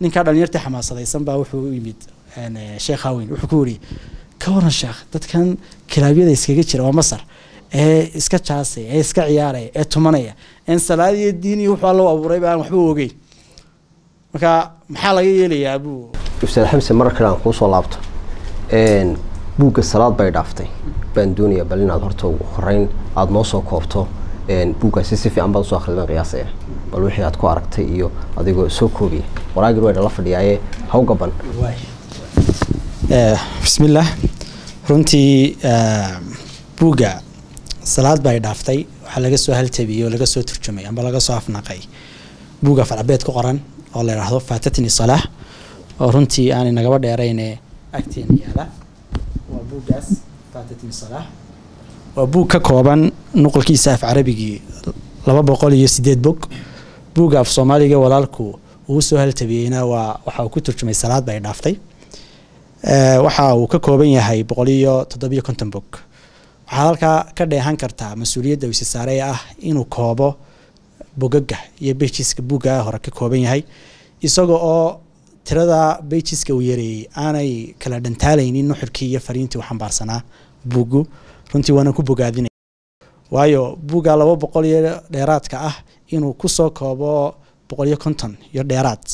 ninkaa dhalinyartii xamaasadaysan baa wuxuu u yimid sheekh haweyn wuxuu ku yidhi ka waran sheekh dadkan kilaabyada iskaga jira waa masar. Ee iska jaasaya ee iska ciyaaraya ee tumanaya. Een salaad iyo diin iyo wuxuu allo abuuray ba aan waxba ogeyn. Marka maxaa laga yeelayaa buu? Ustaad xamse marar kale aan kuusoo laabto buugga salaad bay dhaaftay. Baan doonayaa bal inaad horta ugu horeyn aada noo soo koobto. Buuggaasi si fiican baad u soo akhridan qiyaasaya bal wixii aad ku aragtay iyo adigoo soo koobiya waraagir way dhala fadhiyaaye. Haw gaban. Bismillaah runtii buugga salaad bay dhaaftay. Waxaa laga soo haltabiyey oo laga soo turjumay amba laga soo afnaqay. Buugga farcabeed ku qoran oo la yidhaahdo faatatni salaah. Oo runtii aanay nagaba dheerayne agteena yaalla. Waa buuggaas faatatni salaah. Waa buug ka kooban nuqulkiisa af carabigii laba boqol iyo sideed bog buugga af soomaaliga walaalku uu soo haltabiyeyna waa waxa uu ku turjumay salaad bay dhaaftay. Waxa uu ka kooban yahay boqol iyo toddobiyo konton bog. Waxaad halkaa ka dheehan kartaa mas'uuliyadda uu isisaaray ah inuu koobo bogaga iyo bejiska buugga hore ka kooban yahay isaga oo tirada bejiska uu yareeyey aanay kala dhantaalaynin nuxurkii iyo fariintii u xambaarsanaa buuggu runtii waana ku bogaadinaya waayo buugga laba boqol iyo dheeraadka ah inuu ku soo koobo boqol iyo konton iyo dheeraad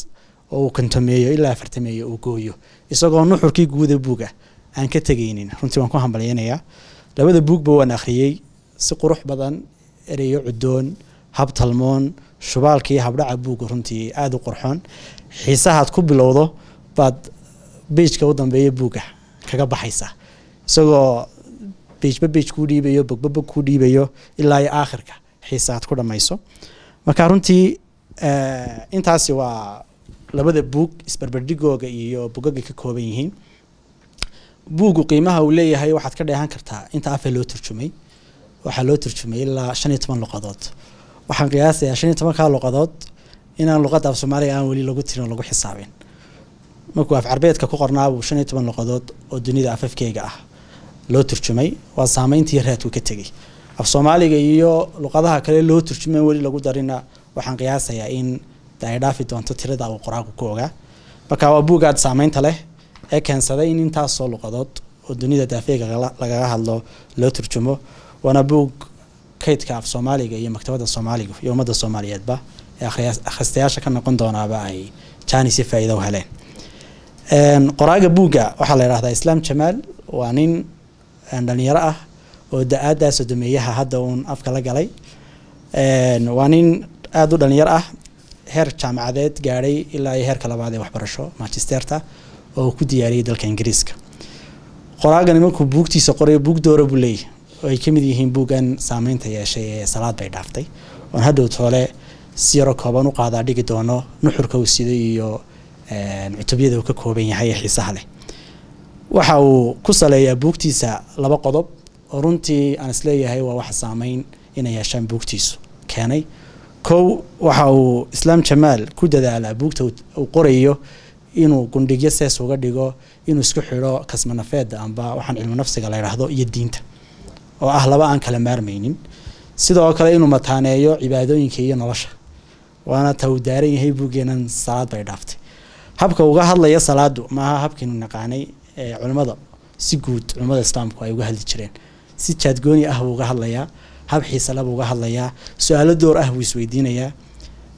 oo uu kontomeeyo ilaa afartameeyo uu gooyo. Isagoo nuxurkii guuda buuga aan ka tegaynin. Runtii waan ku hambalyeynayaa labada buugba waan akhriyey. Si qurux badan ereyo cudoon hab talmoon shubaalkii habdhaca buugga runtii aada u qurxoon. Xiisahaad ku bilowdo baad beijka u dambeeya buugga kaga baxaysa. Isagoo beijba beij kuu dhiibayo bogba bog kuu dhiibayo ilaa iyo aakhirka xiisahaad ku dhammayso marka runtii intaasi waa labada buug isbarbardhigooga iyo bogaga ka kooban yihiin. Buuggu qiimaha uu leeyahay waxaad ka dheehan kartaa inta afee loo turjumay. Waxaa loo turjumay ilaa shan iyo toban luqadood. Waxaan qiyaasayaa shan iyo tobankaa luqadood inaan luqadda af soomaaliga aan weli lagu tirin oo lagu xisaabin. Markuu af carbeedka ku qornaabuu shan iyo toban luqadood oo dunida afafkeyga ah loo turjumay. Waa saameyntii raadku ka tegey af soomaaliga iyo luqadaha kale loo turjumay weli lagu darina waxaan qiyaasayaa in ay dhaafi doonto tirada uu qoraagu ku ogaa. Marka waa buugaad saameynta leh ee keensaday in intaasoo luqadood oo dunida daafeega lagaga hadlo loo turjumo waana buug kaydka af soomaaliga iyo maktabadda soomaaliga iyo ummadda soomaaliyeedba ee akhristayaasha ka noqon doonaaba ay jaani si faa-iida u heleen. Qoraaga buugga waxaa la yidhahdaa islaam jamaal waa nin dhalinyaro ah oo da'aaddaa sodomeeyaha hadda uun afka la galay. Waa nin aada u dhalinyaro ah heer jaamacadeed gaadhay ilaa iyo heerka labaad ee waxbarasho manchesterta oo ku diyaariyey dalka ingiriiska. Qoraagani markuu buugtiisa qorayo buug doora buu leeyahy oo ay ka mid yihiin buuggan saameynta yeeshay ee salaad bay dhaaftay. Oon hadhow toole si yaro kooban u qaadaa dhigi doono nuxurka uu siday iyo cutubyada uu ka kooban yahay ee xiisaha leh. Waxa uu ku saleeyaa buugtiisa laba qodob runtii aan is leeyahay waa wax saameyn inay yeeshaan buugtiisu keenay. Kow waxa uu islaam jamaal ku dadaalaa buugta uu qorayo inuu gundhigyo sees uga dhigo inuu isku xidho kasmanafeeda amba waxaan cilmu nafsiga la yidhaahdo iyo diinta oo ah laba aan kala maarmaynin. Sidoo kale inuu mataaneeyo cibaadooyinka iyo nolosha waana ta uu daaran yahay buuggeenan salaad bay dhaaftay. Habka uga hadlaya salaadu maaha habkiinu naqaanay culimmada si guud culimmada islaamku ay uga hadli jireen si jaadgooni ah buu uga hadlayaa hab xiisala buu uga hadlayaa su'aalo door ah buu isweydiinayaa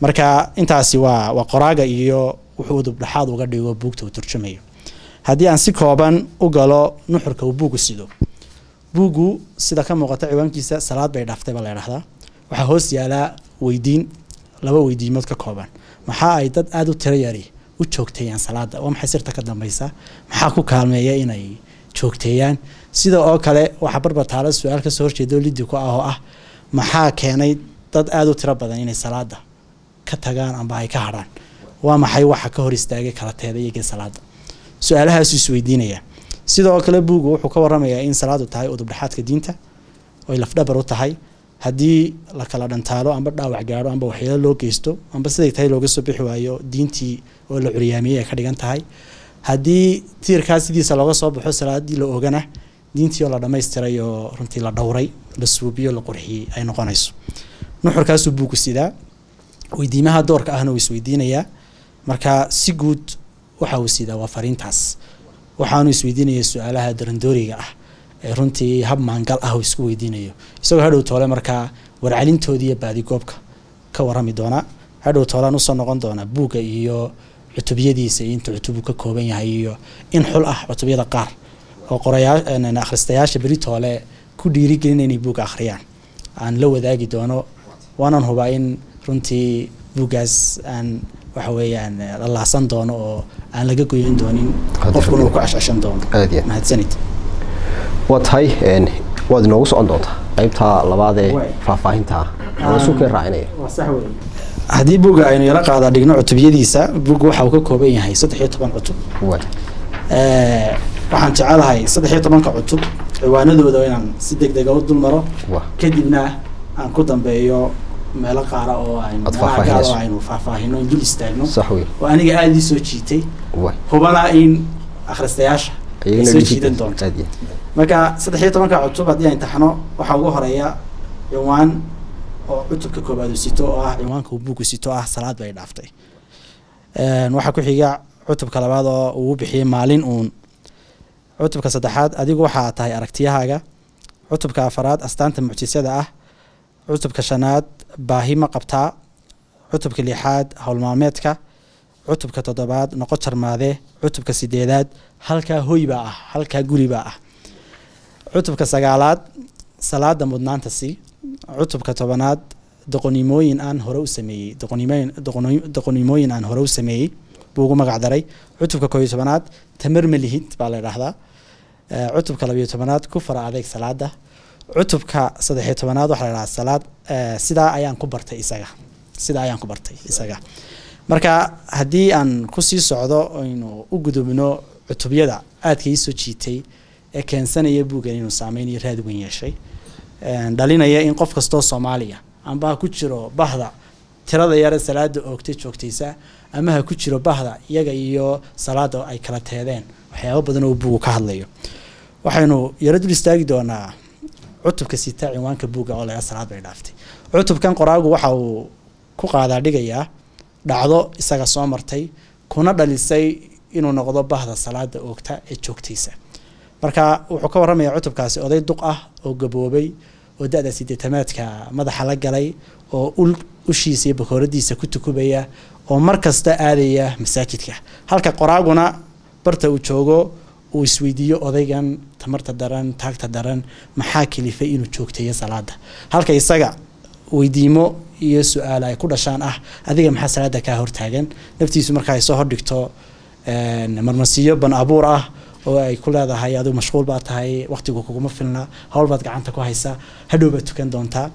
marka intaasi waa waa qoraaga iyo wuxuu dubdhaxaad uga dhigo buugta uu turjumayo. Haddii aan si kooban u galo nuxurka uu buugu sido. Buuggu sida ka muuqata ciwaankiisa salaad bay dhaaftay baa la ydhahdaa waxaa hoos yaalaa weydiin laba weydiimood ka kooban. Maxaa ay dad aada u tiro yari? U joogteeyaan salaada waa maxay sirta ka dambeysa maxaa ku kaalmeeya inay joogteeyaan sida oo kale waxaa barbar taala su'aal ka soo horjeedo lidi ku ah oo ah maxaa keenay dad aada u tiro badan inay salaada ka tagaan amba ay ka hadhaan waa maxay waxa ka hor istaagay kala teeda iyagii salaada su'aalahaasu isweydiinaya sidoo kale buugu wuxuu ka waramayaa in salaadu tahay udubdhexaadka diinta oy lafdhabar u tahay. Haddii la kala dhantaalo amba dhaawac gaadho amba waxyaalo loo geysto amba siday tahay looga soo bixi waayo diintii oo la curyaamiyey ay ka dhigan tahay. Haddii tiirkaas sidiisa looga soo baxo salaadii la ogana diintii la dhamaystiray oo runtii la dhowray la suubiyo la qurxiyey ay noqonayso. Nuxurkaasuu buugu sidaa. Weydiimaha doorka ahna uu isweydiinayaa marka si guud waxa uu sidaa waa fariintaas. Waxaanu isweydiinaya su'aalaha darandooriga ah ee runtii hab maangal ah uu isku weydiinayo. Isagoo hadhow toole markaa warcelintoodii iyo baadigoobka ka warami doona hadhow toolaan u soo noqon doona buugga iyo cutubyadiisa iyo inta cutub uu ka kooban yahay iyo in xul ah cutubyada qaar oo qorayaa akhristayaasha beri toole ku dhiirigelina inay buugga akhriyaan. Aan la wadaagi doono waanan hubaa in runtii buuggaas aan waxa weeyaan la laasan doono oo aan laga goyin doonin qofkuna uu ku cashcashan doono. Mahadsanid waa tahay waad inoogu socon doontaa? Qaybta labaad ee faahfaahinta. Ah raacinaya haddii buugga aynu yala qaada dhigno cutubyadiisa buugga waxa uu ka kooban yahay saddex iyo toban cutub. Eh, waxaan jecelahay saddex iyo tobanka cutub ciwaanadooda inaan si deg dega u dul maro kadibna aan ku dambeeyo meelo qaara oo aynu faahfaahino in dul istaagno oo aniga aada ii soo jiitay. Hubana in akhristayaasha ay soo jiidan doonto. Marka saddex iyo tobanka cutub haddii aan taxno waxaa ugu horreeya ciwaan oo cutubka koobaad uu sito oo ah ciwaanka uu buuggu sito ah salaad bay dhaaftay. Waxaa ku xiga cutubka labaad oo uu u bixiyey maalin uun cutubka saddexaad adigu waxaa tahay aragtiyahaaga. Cutubka afaraad astaanta mucjisada ah. Cutubka shanaad baahi ma qabtaa. Cutubka lixaad howlmaalmeedka cutubka toddobaad noqo jarmaade. Cutubka sideedaad halkaa hoy baa ah halkaa guri baa ah. Cutubka sagaalaad salaada mudnaanta si cutubka tobanaad doqonimooyin aan hore u sameeyey. Doqonimooyin doqoni- doqonimooyin aan hore u sameeyey. Buu ugu magac daray. Cutubka koob iyo tobanaad tamar ma lihid baa la idhaahdaa cutubka labiyo tobanaad ku fara adeeg salaada cutubka saddex iyo tobanaad waxaa la idhahaa salaad. Eh, sidaa ayaan ku bartay isaga. Sidaa ayaan ku bartay isaga. Marka haddii aan ku sii socdo aynu u gudubno cutubyada aadka ii jiitay ee keensanaya buuggan inuu saameyn iyo raad weyn yeeshay Een, dhalinaya in qof kastoo soomaaliya amba ha ku jiro bahda tirada yare salaada oogtay joogtaysa ama ha ku jiro bahda iyaga iyo salaada ay kala teedeen waxyaabo badan oo buugu ka hadlayo. Waxaynu yaro dul istaagi doonaa cutubka sita cinwaanka buugga oo laga salaad bay dhaaftay. Cutubkan qoraagu waxa uu ku qaadaa dhigayaa dhacdo isaga soo martay kuna dhalisay inuu noqdo bahda salaada oogta ee joogtaysa marka wuxuu ka warramaya cutubkaasi oday duq ah oo gaboobay oo da-da sideetamaadka madaxa la galay oo ushiisa iyo bakooradiisa ku tukubaya oo mar kasta aadaya masaajidka. Halka qoraaguna barta uu joogo uu isweydiiyo odaygan tamarta daran taagta daran maxaa kalifay inuu joogteeyo salaada halka isaga weydiimo iyo su'aal ay ku dhashaan ah adiga maxaa salaada kaa hortaagan naftiisu marka ay soo hordhigto een, marmarsiyo ban abuur ah oo ay ku leedahay adigu mashquul baad tahay waqtigu kuguma filna hawl baad gacanta ku haysaa hadhow baad tukan doontaa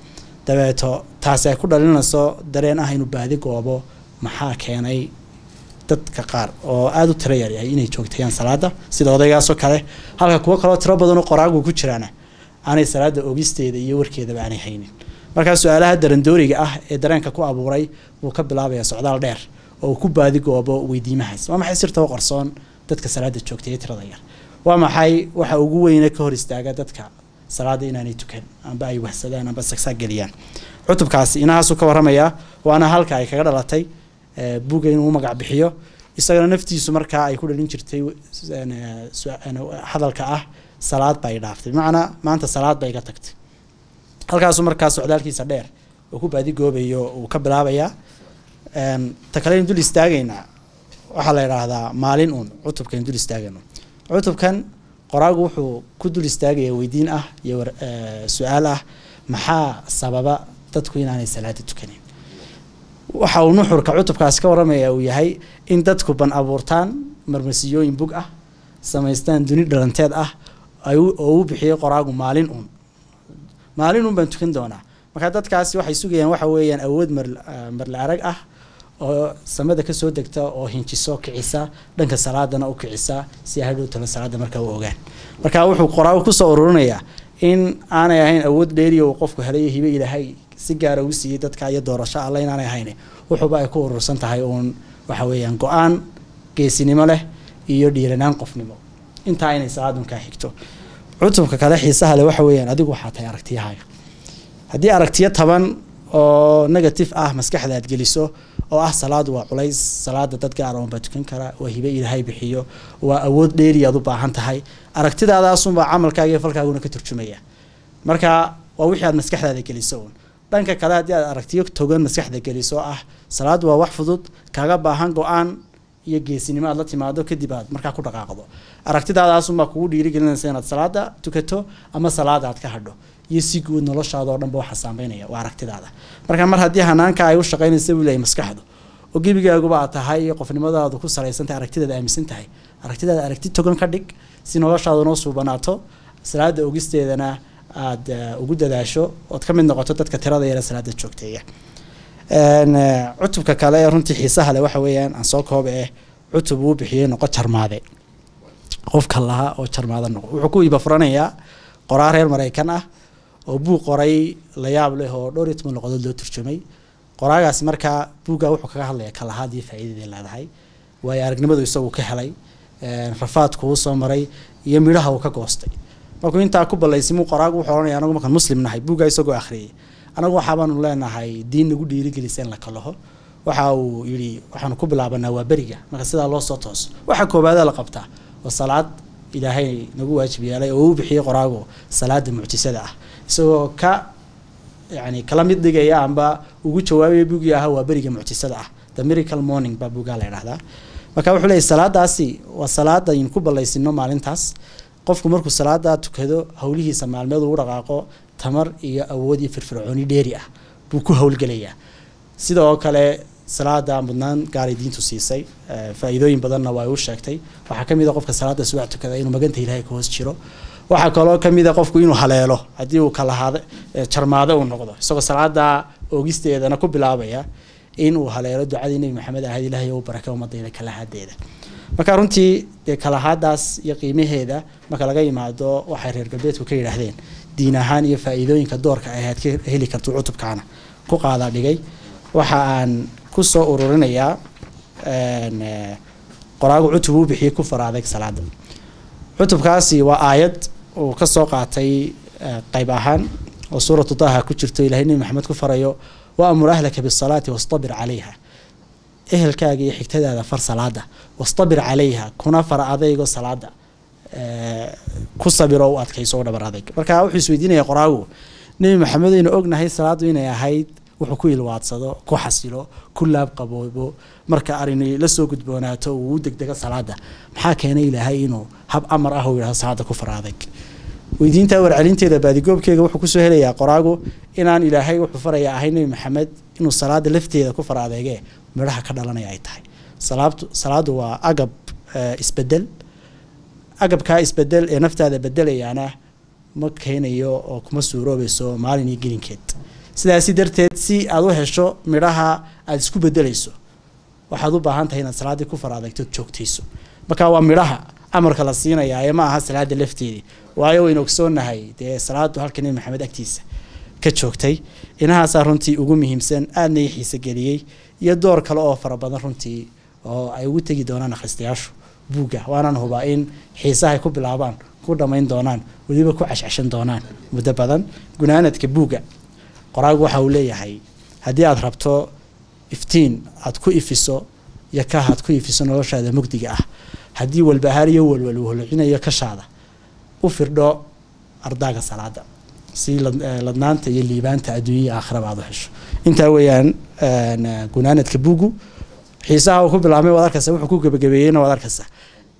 dabeeto taasi ay ku dhalinayso dareen ah inuu baadi goobo maxaa keenay dadka qaar oo aada u tiro yaryahay inay joogtayaan salaada. Sida odaygaasoo kale halka kuwo kaleo tiro badanoo qoraagu ku jiraana aanay salaada ogisteeda iyo warkeedaba aanay haynin. Markaa su'aalaha darandooriga ah ee dareenka ku abuuray wuu ka bilaabaya socdaal dheer oo uu ku baadi goobo weydiimahaas. Waa maxay sirtaba qarsoon dadka salaada joogtaya tirada yar? Waa maxay waxa ugu weyne ka hor istaaga dadka salaada inaanay tukan amba ay wahsadaan amba sagsaag geliyaan? Cutubkaasi inahaasuu ka warramayaa waana halka ay kaga dhalatay buugga inuu magac bixiyo. Isagana naftiisu markaa ay ku dhalin jirtay hadalka ah salaad bay dhaaftay. Macnaa maanta salaad bay iga tagtay. Halkaasuu markaa socdaalkiisa dheer uu ku baadi goobayo uu ka bilaabayaa ta kale aynu dul istaagaynaa waxaa la idhaahdaa maalin uun cutubkaynu dul istaagayno. Cutubkan qoraagu wuxuu ku dul istaagaya weydiin ah iyo su'aal ah. Maxaa sababa dadku inaanay salaada tukanin waxa uu nuxurka cutubkaasi ka warramaya uu yahay in dadku ban abuurtaan marmasiyooyin bug ah samaystaan duni dhalanteed ah oo u bixiyey qoraagu maalin uun. Maalin uun baan tukan doonaa. Marka dadkaasi waxay sugayaan waxa weeyaan awood mar marla arag ah oo samada ka soo degta oo hinjiso kicisa dhanka salaadana u kicisa si ay hadhow talo salaada markaa u ogaan. Marka wuxuu qoraagu ku soo ururinayaa in aanay ahayn awood dheeriya uu qofku helay hibe ilaahay si gaara u siiyey dadka iyo doorasho alle inaanay ahayn. Wuxuuba ay ku urursan tahay uun waxa weeyaan go'aan geesinimo leh iyo dhiiranaan qofnimo. Intaa inay salaadun kaa xigto. Cutubka kale xiisaha leh waxa weeyaan adigu waxaa aragtiyahaaga haddii aragtiyo taban oo negative ah maskaxda geliso oo ah salaadu waa culays salaada dad gaar oon baa tukan kara waa hibe ilaahay bixiyo waa awood dheeri u baahan tahay. Aragtidaadaasunbaa camalkaaga iyo falkaaguna ka turjumaya. Marka waa wixii aad maskaxdaada geliso uun dhanka kale haddii aad aragtiyo togan maskaxda geliso ah salaadu waa wax fudud kaaga baahan go'aan iyo geesinimo aad la timaado kadib aad markaa ku dhaqaaqdo. Aragtidaadaasunbaa kugu dhiirigelinaysa inaad salaada tukato ama salaada aad ka hadho. Iyo si guud noloshaada dhanba waxa saameynaya waa aragtidaada. Marka mar haddii hanaanka ay u shaqeynaysa buu leeyahay maskaxdu. Oo aad tahay iyo qofnimadaadu ku salaysantahay aragtidaada aaminsan tahay. Aragtidaada aragti togan ka dhig si noloshaadu noo suubanaato salaada ogisteedana aada ugu dadaasho ood ka mid noqoto dadka tirada yare salaada joogteeya cutubka kale ee runtii xiisaha leh waxa weeyaan aan soo kooba eh cutub uu bixiyey noqo jarmaade qofka lahaa oo jarmaado noqo. Wuxuu ku iba furanayaa qoraa reer maraykan ah oo buug qoray la yaab leh oo dhowr iyo toban luqadood loo turjumay. Qoraagaasi markaa buugga wuxuu kaga hadlaya kalahaadii faa'iidadii leedahay. Waayo aragnimadu isagu ka helay. Rafaadku uu soo maray iyo midhaha uu ka goostay markuu intaa ku ballaysimuu qoraagu wuxuu ohanaya anagu markaan muslim nahay buuggaa isagoo akhriyay anagu waxaabaanu leenahay diin nagu dhiirigelisa in la kalaho. Waxa uu yidhi waxaanu ku bilaabanaa waa beriga. Marka sidaa loo soo tooso. Waxa koobaada la qabtaa waa salaad ilaahay nagu waajib yeelay oo uu bixiyey qoraagu salaada mucjisada ah. Isagoo ka yani kala mid dhigaya amba ugu jawaabaya buugii ahaa waa beriga mucjisada ah. The miracle morning baa buugaa la idhahdaa marka wuxuu leeyahy salaadaasi waa salaada aynu ku ballaysino maalintaas qofku markuu salaadaa tukado howlihiisa maalmeed uu dhaqaaqo tamar iyo awood iyo firfircooni dheeri ah buu ku howlgelayaa. Sidoo kale salaada mudnaan gaaray diintu siisay. Faa-iidooyin badanna waa u sheegtay. Waxaa ka mid a qofka salaada subax tukada inuu maganta ilaahay ka hoos jiro. Waxaa kaloo ka mid a qofku inuu haleelo haddii uu kalahaad jarmaado uu noqdo. Isagoo salaada oogisteedana ku bilaabaya in uu haleelo ducadii nebi maxamed ahayd ilaahay u baraka ummadayda kalahaadeeda marka runtii dee kalahaadaas iyo qiimaheeda marka laga yimaado waxay reer galbeedku ka yidhaahdeen diin ahaan iyo faa-iidooyinka doorka ahayd ka heli karto cutubkaana. Ku qaada dhigay. Waxa aan ku soo ururinayaa qoraagu cutub uu bixiyey ku faraadeeg salaada cutubkaasi waa aayad uu ka soo qaatay qayb ahaan oo suuratu daha ku jirto ilahay nebi maxamed ku farayo wa amur ahlaka bisalaati wastabir calayha ehelkaaga iyo xigtadaada far salaada. Wastabir calayha kuna fara adaygo salaada. Ku sabiro u adkayso u dhabar adayg marka wuxuu isweydiinaya qoraagu nebi maxamed aynu ognahay salaadu inay ahayd wuxuu ku ilwaadsado ku xasilo ku laab qaboobo. Marka arini la soo gudboonaato uu u salaada. Maxaa keenay ilaahay inuu hab amar ah uu salaada ku fara adayg weydiinta warcelinteeda baadigoobkeega wuxuu ku soo helayaa qoraagu inaan ilaahay wuxuu faraya ahay nebi maxamed inuu salaada lafteeda ku fara adeege midhaha ka dhalanaya ay tahay. Salaabtu salaadu waa agab isbeddel agabkaa isbeddel ee naftaada bedelayaana ma keenayo oo kuma suuroobayso maalin iyo gelinkeed. Sidaasi darteed si aad u hesho midhaha aada isku bedelayso waxaad u baahan tahay inaad salaaddii ku fara joogtayso. Marka waa midhaha amarka la siinayaa ee ma aha salaada lafteedii waayo waynu ogsoonahay dee salaadu halka nebi maxamed agtiisa ka joogtay. Inahaasaa runtii ugu muhiimsan aadna i xiise geliyey iyo door kale oo fara badan runtii oo ay ugu tegi doonaan akhristayaashu buugga. Waanaan hubaa in xiisahay ku bilaabaan ku dhammayn doonaan weliba ku cashcashan doonaan muddo badan gunaanadka buugga. Qoraagu waxa uu leeyahay haddii aada rabto iftiin aada ku ifiso iyo kah aad ku ifiso noloshaada mugdiga ah. Haddii walbahaar iyo walwal uu holocinayo kashaada u firdho ardaaga salaada si ladnaanta iyo liibaanta adduunya aakhiraba aad u hesho intaa weeyaan gunaanadka buugu xiisaha uu ku bilaabmay waad arkaysa wuxuu ku gebagabeeyeyna waad arkaysa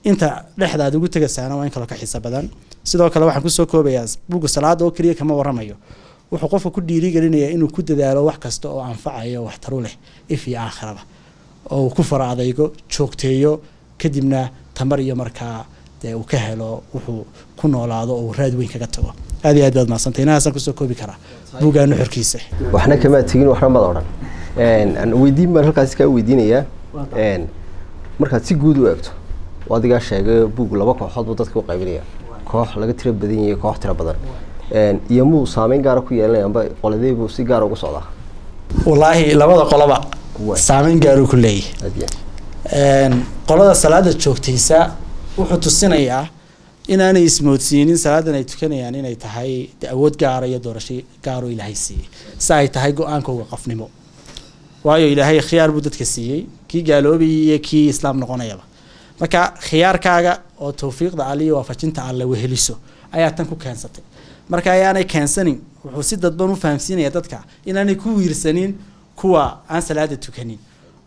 inta dhexda ugu tegaysaana waa in kaloo ka xiisa badan. Sidoo kale waxaan ku soo koobayaa buugga salaada oo keliya kama waramayo. Wuxuu qofka ku dhiirigelinayaa inuu ku dadaalo wax kasta oo anfacayo waxtaru leh if aakhiraba. Oo uu ku fara adaygo joogteeyo kadibna tamar iyo markaa dee uu ka helo wuxuu ku noolaado oo uu raad weyn kaga tago aad iyo aad baad mahadsantay inahaasaan ku soo koobi karaa buuggaa nuxurkiisa waxna kamaad tegin waxna mad odhan weydiin baan halkaasi kaa weydiinayaa markaad si guud u eegto adigaa sheegay buug laba kooxood buu dadka u qaybinaya koox laga tiro badan yahay koox tiro badan. Iyo muu saameyn gaara ku yeelanaya amba qoladee buu si gaara ugu socdaa. Wallaahi labada qoloba saameyn gaaruu ku leeyahay. Qolada salaada joogtaysa wuxuu tusinayaa inaanay ismoodsiinin salaadan ay tukanayaan inay tahay de awood gaara iyo doorasho gaaro ilaahay siiyey. Si ay tahay go'aankooga qofnimo waayo ilaahay khiyaar buu dadka siiyey kii gaaloobayay iyo kii islaam noqonayaba. Marka khiyaarkaaga oo tawfiiqda alle iyo waafajinta alle weheliso ayaa tan ku keensatay. Marka ayaanay keensanin wuxuu si dadban u fahamsiinaya dadka inaanay ku wiirsanin kuwa aan salaada tukanin.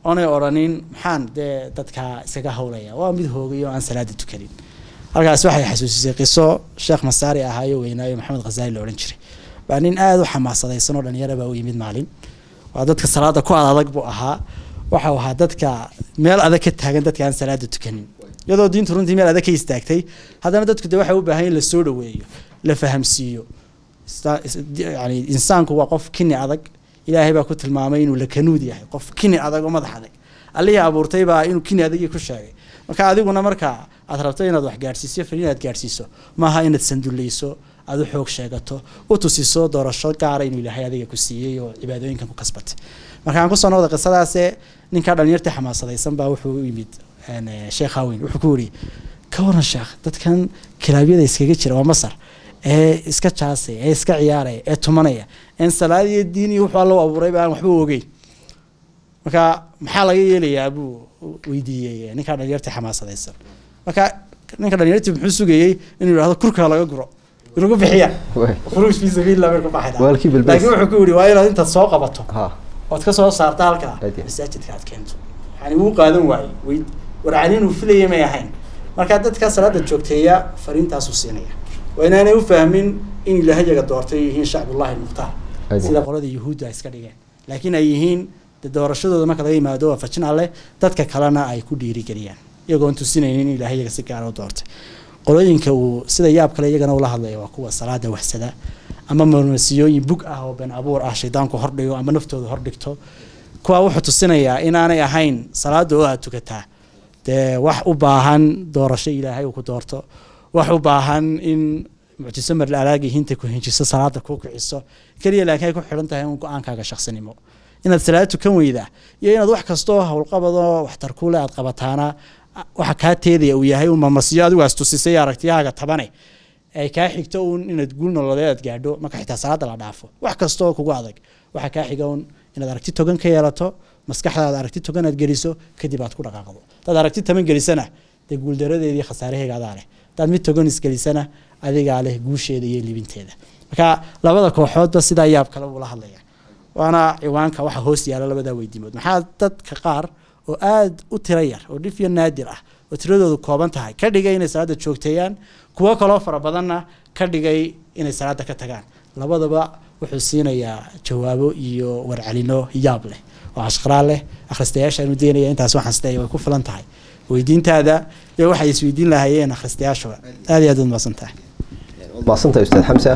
Oonay odhanin maxaan dee dadka iskaga howlaya waa mid hoogayo aan salaada tukanin halkaas waxay xasuusisay qiso sheekh masaari ahaayo weynaayo maxamed khazaali la odhan jiray. Baa nin aada u xamaasadaysan oo dhalinyaro baa u yimid maalin. Waa dadka salaada ku adag buu ahaa. Waxau ahaa dadka meel adag ka taagan dadka aan salaada tukanin. Iyadoo diintu runtii meel adag ka istaagtay haddana dadku de waxay u baahan in la soo dhaweeyo la fahamsiiyo. Yani insaanku waa qof kini adag. Ilaahay baa ku tilmaamay inuu lakanuud yahay qof kini adag oo madax adag. Allihii abuurtay baa inuu kini adagii ku sheegay. Marka adiguna marka aad rabto inaad wax gaadhsiiso fariin aad gaadhsiiso maaha inaad sandulleyso aad u xoog sheegato u tusiso doorasho gaara inuu ilaahay adiga ku siiyey oo cibaadooyinkan ku kasbatay marka aan ku soo noqda qisadaase ninkaa dhalinyartii xamaasadaysan baa wuxuu yimid sheekh haweyn wuxuu ku yidhi ka waran sheekh dadkan kilaabyada iskaga jira waa masar. Ee iska jaasaya ee iska ciyaaraya ee tumanaya. Een salaad iyo diin iyo wuxuu alla u abuurayba waxba ogeyn. Marka maxaa laga yeelayaa buu weydiiyey ninkaa dhalinyartii xamaasadaysan marka ninka dhalinyartii muxuu sugayey inuu yidhahdo kurkaa laga guro. Inugu bixiya. Fi laakiin wuxuu ku yidhi waa inaad intaad soo qabato. Ood ka soo saarta halkaa. Masaajidka aad keento. Yani wuu qaadan waayey. Way warcanin uu filayay may ahayn. Marka dadka salaada joogteeya fariintaasuu siinaya. Waa inaanay u fahmin in ilaahayaga doortay yihiin shacbullahi mukhtaar sida qolada yuhuudda ay iska dhigeen. Laakiin ay yihiin doorashadooda marka laga yimaado waa fajin alleh dadka kalena ay ku dhiirigeliyaan iyagoon tusinaynin in ilaahayaga si gaara u doortay. Qolooyinka uu sida yaab kale iyagana ula hadlaya waa kuwa salaada waxsada ama marmasiyooyin bug ah oo been abuur ah shaydaanku hordhigo ama naftooda hordhigto kuwa wuxuu tusinayaa inaanay ahayn salaada oo aad tukataa. Dee wax u baahan doorasho ilaahay uu ku doorto. Wax u baahan in mucjiso marla alaagi hinta ku hinjiso salaada ku kiciso. Keliya laakiin ay ku xidhan tahay un go'aankaaga shaqsinimo inaad salaad tukan weydaa iyo inaad wax kastoo howlqabadoo waxtar kule aad qabataana waxa kaa teedaya uu yahay un mamasiyo adigu aas tusisay aragtiyahaaga tabane ay kaa xigto un inaad guul nololeed aad gaadho marka xitaa salaada la dhaafo. Wax kastoo kugu adag. Waxaa kaa xiga un inaad aragti togan ka yeelato maskaxdaada aragti togan aad geliso kadib aad ku dhaqaaqdo. Hadaad aragti taban gelisana dee guuldaradeedii khasaaraheega adaa leh. Hadaad mid togan isgelisana adigaa leh guusheeda iyo libinteeda. Marka labada kooxoodba sidaa yaab kale buu la hadlaya waana ciwaanka waxa hoos yaalla labadaa weydiimood maxaa dadka qaar oo aada u tiro yar oo dhif iyo naadir ah oo tiradoodu kooban tahay. Ka dhigay inay salaada joogteeyaan kuwo kaloo fara badanna ka dhigay inay salaada ka tagaan. Labadaba wuxuu siinayaa jawaabo iyo warcelino yaab leh oo ashqraal leh. Akhristayaashaanu daynaya intaas waxaan sideeya way ku filan tahay. Weydiintaada iyo waxay isweydiin lahaayeen akhristayaashuba aad iyo aad uad mahadsan tahay. Waad mahadsantahay ustaad xamsa